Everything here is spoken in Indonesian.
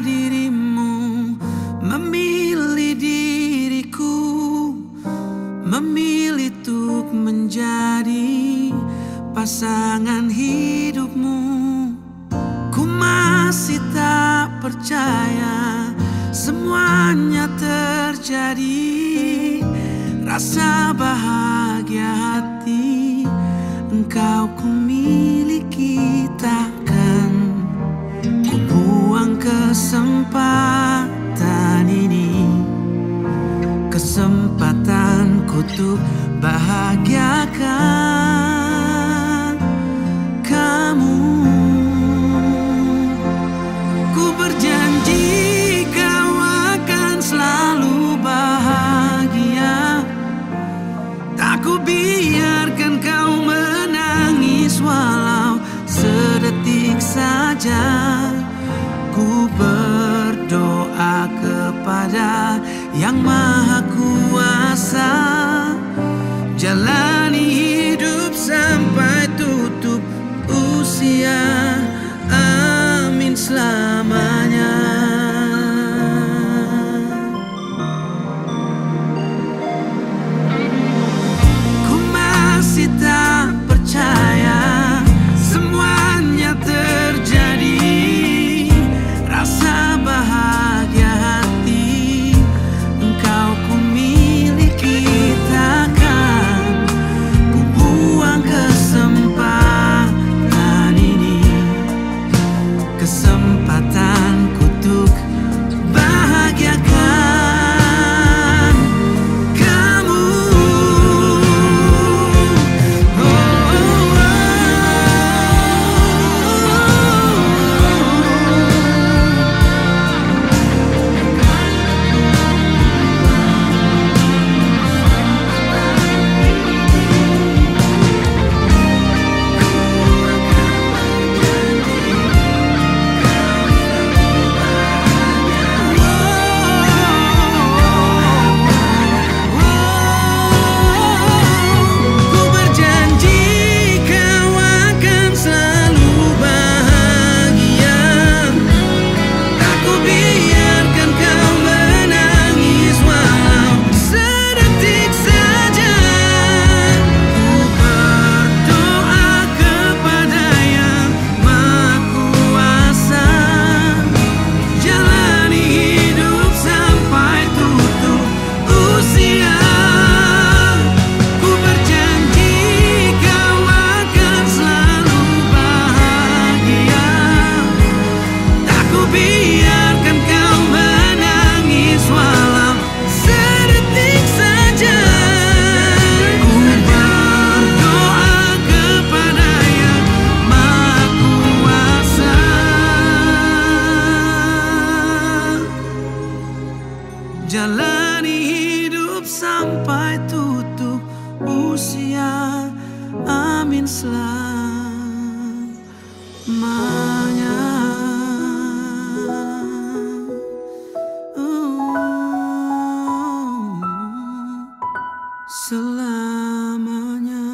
dirimu Memilih diriku Memilih untuk menjadi pasangan hidupmu. Ku masih tak percaya semuanya terjadi. Rasa bahagia hati engkau ku Kesempatan ku untuk bahagiakan kamu. Ku berjanji kau akan selalu bahagia. Tak ku biarkan kau menangis walau sedetik saja. Ku berdoa yang maha kuasa Jalani Jalani hidup sampai tutup usia. Amin selamanya. Uh, Selamanya